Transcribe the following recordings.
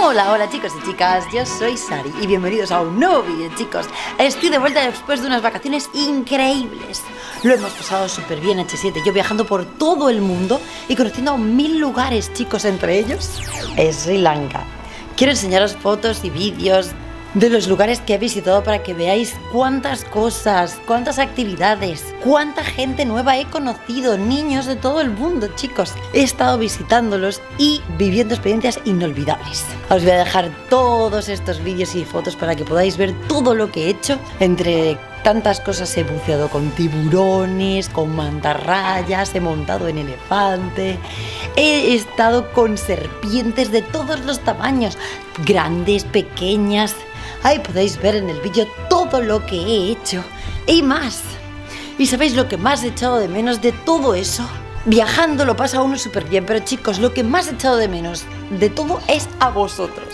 Hola, hola chicos y chicas, yo soy Sari y bienvenidos a un nuevo vídeo chicos. Estoy de vuelta después de unas vacaciones increíbles. Lo hemos pasado súper bien H7, yo viajando por todo el mundo y conociendo mil lugares chicos, entre ellos Sri Lanka. Quiero enseñaros fotos y vídeos de los lugares que he visitado para que veáis cuántas cosas, cuántas actividades, cuánta gente nueva he conocido, niños de todo el mundo, chicos. He estado visitándolos y viviendo experiencias inolvidables. Os voy a dejar todos estos vídeos y fotos para que podáis ver todo lo que he hecho entre tantas cosas he buceado con tiburones, con mantarrayas, he montado en elefante, he estado con serpientes de todos los tamaños, grandes, pequeñas, Ahí podéis ver en el vídeo todo lo que he hecho y más. ¿Y sabéis lo que más he echado de menos de todo eso? Viajando lo pasa uno súper bien, pero chicos, lo que más he echado de menos de todo es a vosotros.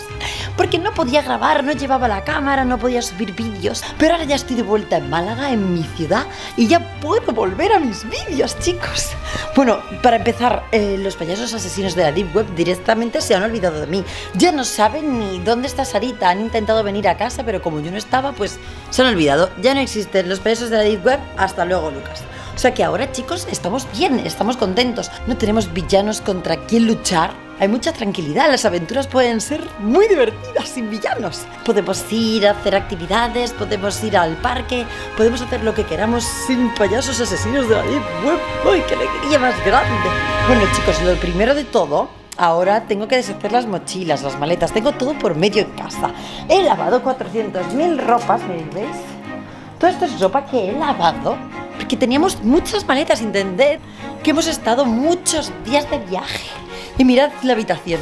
Porque no podía grabar, no llevaba la cámara, no podía subir vídeos. Pero ahora ya estoy de vuelta en Málaga, en mi ciudad, y ya puedo volver a mis vídeos, chicos. Bueno, para empezar, eh, los payasos asesinos de la Deep Web directamente se han olvidado de mí. Ya no saben ni dónde está Sarita. Han intentado venir a casa, pero como yo no estaba, pues se han olvidado. Ya no existen los payasos de la Deep Web. Hasta luego, Lucas. O sea que ahora, chicos, estamos bien, estamos contentos. No tenemos villanos contra quien luchar. Hay mucha tranquilidad, las aventuras pueden ser muy divertidas sin villanos. Podemos ir a hacer actividades, podemos ir al parque, podemos hacer lo que queramos sin payasos asesinos de la Web. ¡Ay, qué alegría más grande! Bueno, chicos, lo primero de todo Ahora tengo que deshacer las mochilas, las maletas, tengo todo por medio en casa. He lavado 400.000 ropas, ¿veis? Todo esto es ropa que he lavado porque teníamos muchas maletas, entended que hemos estado muchos días de viaje. Y mirad la habitación.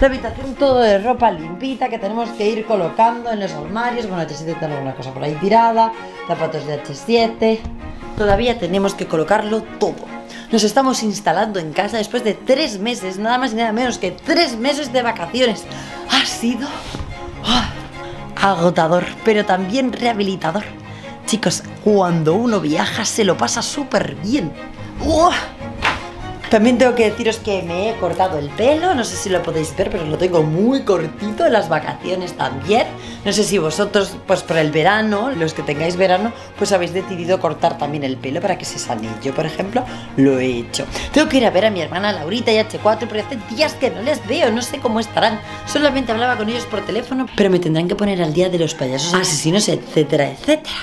La habitación todo de ropa limpita que tenemos que ir colocando en los armarios. Bueno, H7 tiene alguna cosa por ahí tirada, zapatos de H7. Todavía tenemos que colocarlo todo. Nos estamos instalando en casa después de tres meses, nada más y nada menos que tres meses de vacaciones. Ha sido ah, agotador, pero también rehabilitador. Chicos, cuando uno viaja se lo pasa súper bien. También tengo que deciros que me he cortado el pelo, no sé si lo podéis ver, pero lo tengo muy cortito en las vacaciones también. No sé si vosotros, pues por el verano, los que tengáis verano, pues habéis decidido cortar también el pelo para que se sane. Yo, por ejemplo, lo he hecho. Tengo que ir a ver a mi hermana Laurita y H4, pero hace días que no les veo, no sé cómo estarán. Solamente hablaba con ellos por teléfono, pero me tendrán que poner al día de los payasos asesinos, etcétera, etcétera.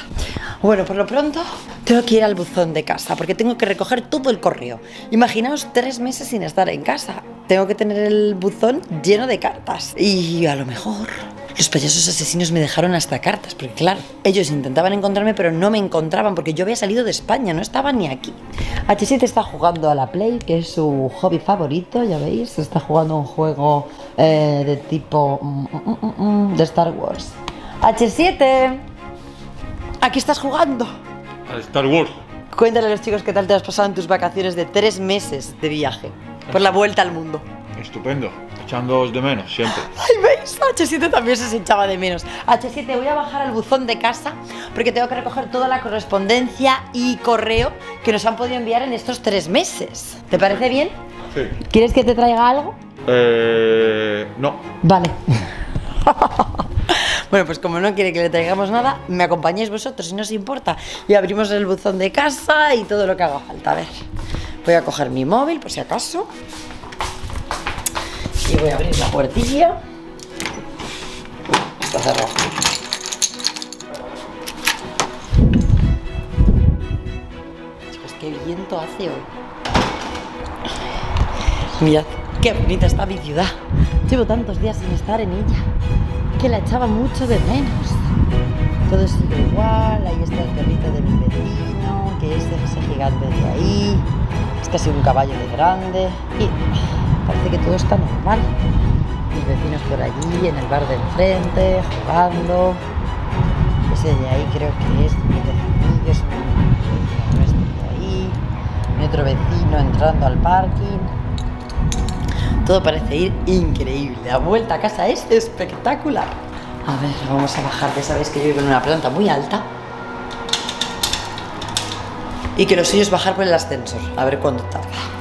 Bueno, por lo pronto tengo que ir al buzón de casa porque tengo que recoger todo el correo. Imaginaos tres meses sin estar en casa. Tengo que tener el buzón lleno de cartas. Y a lo mejor los payasos asesinos me dejaron hasta cartas, porque claro, ellos intentaban encontrarme, pero no me encontraban, porque yo había salido de España, no estaba ni aquí. H7 está jugando a la Play, que es su hobby favorito, ya veis, está jugando un juego eh, de tipo mm, mm, mm, de Star Wars. H7, ¿A qué estás jugando? A Star Wars. Cuéntale a los chicos qué tal te has pasado en tus vacaciones de tres meses de viaje. Por la vuelta al mundo. Estupendo. Echándoos de menos, siempre. Ay, ¿veis? H7 también se echaba de menos. H7, voy a bajar al buzón de casa porque tengo que recoger toda la correspondencia y correo que nos han podido enviar en estos tres meses. ¿Te parece bien? Sí. ¿Quieres que te traiga algo? Eh. No. Vale. Bueno, pues como no quiere que le traigamos nada, me acompañéis vosotros si no os importa. Y abrimos el buzón de casa y todo lo que haga falta. A ver, voy a coger mi móvil por si acaso. Y voy a abrir la puertilla. Está cerrado. Chicos, qué viento hace hoy. Mirad, qué bonita está mi ciudad. Llevo tantos días sin estar en ella que la echaba mucho de menos. Todo sigue igual, ahí está el perrito de mi vecino, que es ese gigante de ahí, es casi un caballo de grande y parece que todo está normal. Mis vecinos por allí, en el bar de enfrente, jugando. Ese de ahí creo que es mi vecino, ahí. Otro vecino entrando al parking. Todo parece ir increíble. La vuelta a casa es espectacular. A ver, vamos a bajar. Ya sabéis que yo vivo en una planta muy alta. Y que lo suyo es bajar por el ascensor. A ver cuándo tarda.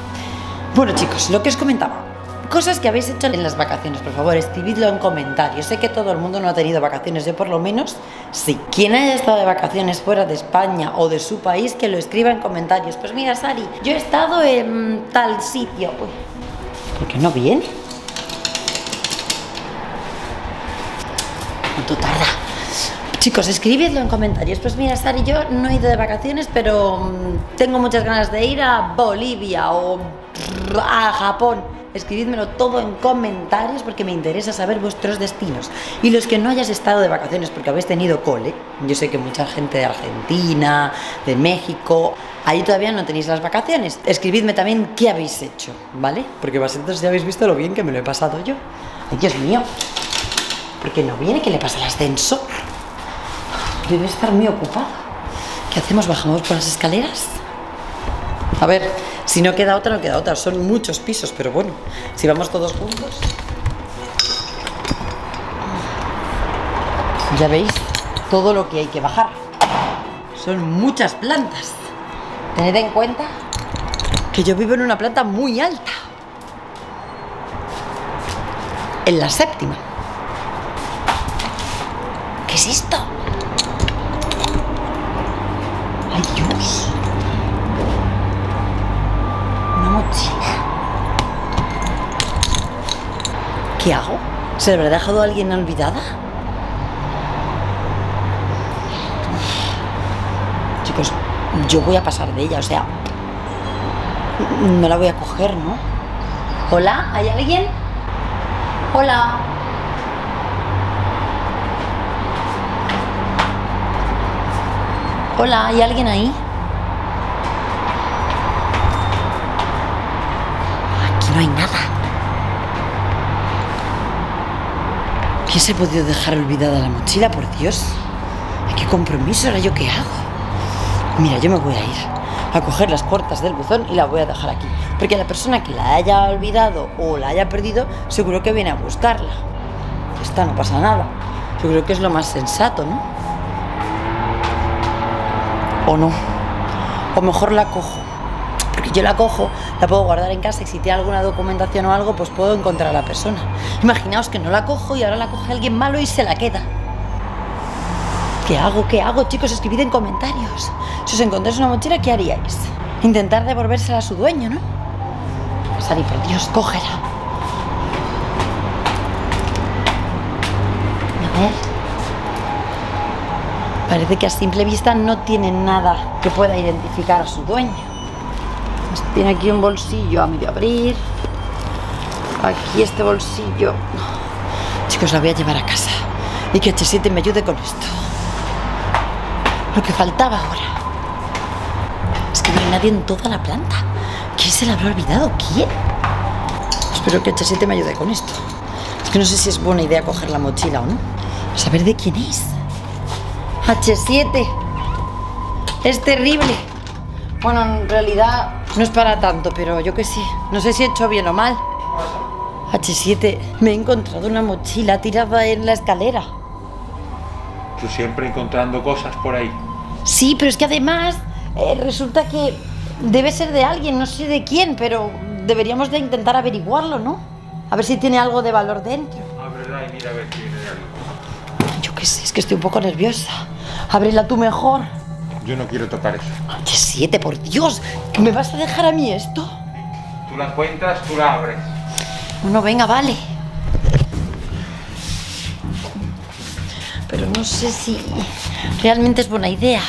Bueno chicos, lo que os comentaba. cosas que habéis hecho en las vacaciones, por favor, escribidlo en comentarios. Sé que todo el mundo no ha tenido vacaciones, yo por lo menos sí. Quien haya estado de vacaciones fuera de España o de su país, que lo escriba en comentarios. Pues mira, Sari, yo he estado en tal sitio. ¿por qué no viene? ¿Cuánto tarda? Chicos, escribidlo en comentarios. Pues mira, Sari, yo no he ido de vacaciones, pero mm, tengo muchas ganas de ir a Bolivia o a Japón. Escribidmelo todo en comentarios porque me interesa saber vuestros destinos. Y los que no hayáis estado de vacaciones porque habéis tenido cole, yo sé que mucha gente de Argentina, de México, ahí todavía no tenéis las vacaciones. Escribidme también qué habéis hecho, ¿vale? Porque vosotros ya habéis visto lo bien que me lo he pasado yo. Ay, Dios mío. ¿Por qué no viene? ¿Qué le pasa al ascensor? Debe estar muy ocupado. ¿Qué hacemos? ¿Bajamos por las escaleras? A ver, si no queda otra, no queda otra. Son muchos pisos, pero bueno, si vamos todos juntos. Ya veis todo lo que hay que bajar. Son muchas plantas. Tened en cuenta que yo vivo en una planta muy alta. En la séptima. ¿Qué hago? ¿Se le habrá dejado a alguien olvidada? Chicos, yo voy a pasar de ella, o sea, no la voy a coger, ¿no? ¿Hola? ¿Hay alguien? Hola. Hola, ¿hay alguien ahí? Aquí no hay nada. ¿Quién se ha podido dejar olvidada la mochila? Por Dios. ¿Qué compromiso? ¿Ahora yo qué hago? Mira, yo me voy a ir a coger las puertas del buzón y la voy a dejar aquí. Porque la persona que la haya olvidado o la haya perdido, seguro que viene a buscarla. Esta no pasa nada. Yo creo que es lo más sensato, ¿no? O no. O mejor la cojo. Yo la cojo, la puedo guardar en casa y si tiene alguna documentación o algo, pues puedo encontrar a la persona. Imaginaos que no la cojo y ahora la coge alguien malo y se la queda. ¿Qué hago? ¿Qué hago? Chicos, escribid en comentarios. Si os encontráis una mochila, ¿qué haríais? Intentar devolvérsela a su dueño, ¿no? Sari, por Dios, cógela. A ver. Parece que a simple vista no tiene nada que pueda identificar a su dueño. Pues Tiene aquí un bolsillo a medio abrir. Aquí este bolsillo. Chicos, la voy a llevar a casa. Y que H7 me ayude con esto. Lo que faltaba ahora. Es que no hay nadie en toda la planta. ¿Quién se la habrá olvidado? ¿Quién? Espero que H7 me ayude con esto. Es que no sé si es buena idea coger la mochila o no. Saber de quién es. H7. Es terrible. Bueno, en realidad no es para tanto, pero yo que sé. No sé si he hecho bien o mal. H7, me he encontrado una mochila tirada en la escalera. Tú siempre encontrando cosas por ahí. Sí, pero es que además eh, resulta que debe ser de alguien, no sé de quién, pero deberíamos de intentar averiguarlo, ¿no? A ver si tiene algo de valor dentro. Ábrela y mira a ver si viene de algo. Yo qué sé, es que estoy un poco nerviosa. Ábrela tú mejor. Yo no quiero tocar eso. H7, por Dios, ¿que me vas a dejar a mí esto? Tú la encuentras, tú la abres. Bueno, venga, vale. Pero no sé si realmente es buena idea.